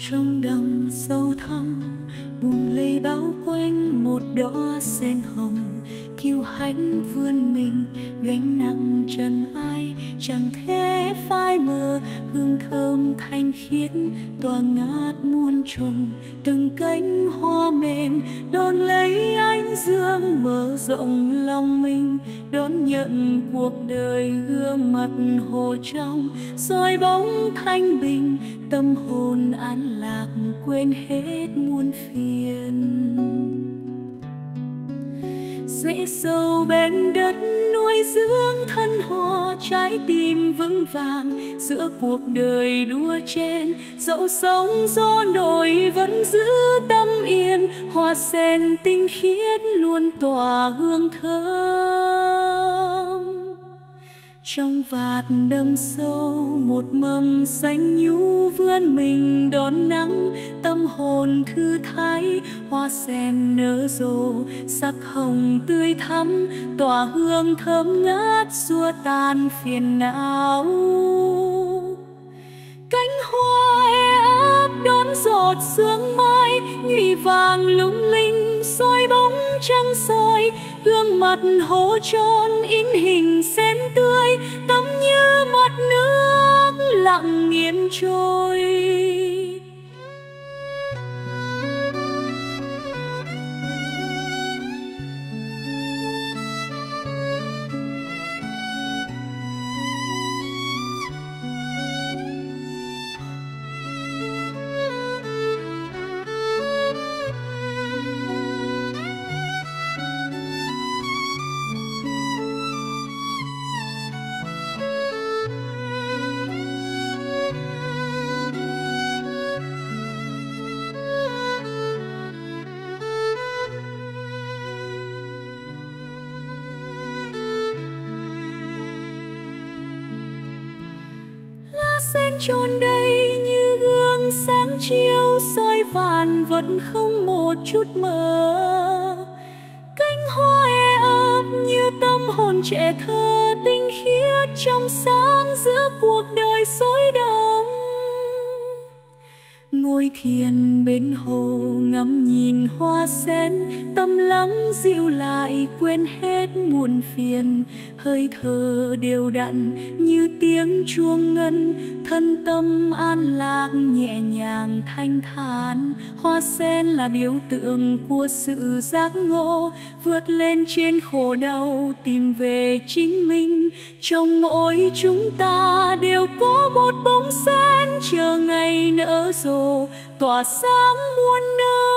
trong đầm sâu thẳm, bùn lầy bao quanh một đóa sen hồng. Kiêu hãnh vươn mình, gánh nặng trần ai, chẳng thể phai mờ. Hương thơm thanh khiết, tỏa ngát muôn trùng, từng cánh hoa mềm đón lấy mở rộng lòng mình, đón nhận cuộc đời gương mặt hồ trong, soi bóng thanh bình, tâm hồn an lạc quên hết muôn phiền rễ sâu bên đất nuôi dưỡng thân hoa trái tim vững vàng giữa cuộc đời đua trên dẫu sóng gió nổi vẫn giữ tâm yên, hoa sen tinh khiết luôn tỏa hương thơm trong vạt đâm sâu, một mầm xanh nhu vươn mình đón nắng. Tâm hồn thư thái, hoa sen nở rộ, sắc hồng tươi thắm. Tỏa hương thơm ngát xua tan phiền não. Cánh hoa e ấp đón giọt sương mai nhụy vàng lung linh soi bóng trăng soi, gương mặt hồ tròn in hình sen tươi, tấm như mặt nước lặng yên trôi. Sen tròn đầy như gương sáng chiếu, soi vàn vẫn không một chút mờ cánh hoa e ấp như tâm hồn trẻ thơ tinh khiết trong sáng giữa cuộc đời rối ngồi thiền bên hồ ngắm nhìn hoa sen, tâm lắng dịu lại, quên hết muôn phiền. Hơi thở đều đặn như tiếng chuông ngân, thân tâm an lạc nhẹ nhàng thanh thản. Hoa sen là biểu tượng của sự giác ngộ, vượt lên trên khổ đau, tìm về chính mình. Trong mỗi chúng ta đều có một bông sen chờ ngày nở rộ, tỏa sáng muôn nơi.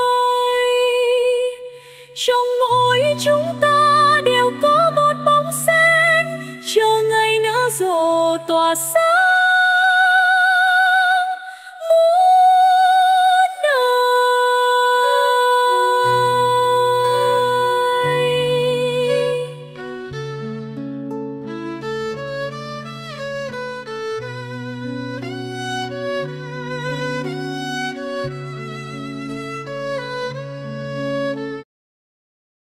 Trong mỗi chúng ta đều có một bóng sen, chờ ngày nở rộ, tỏa sáng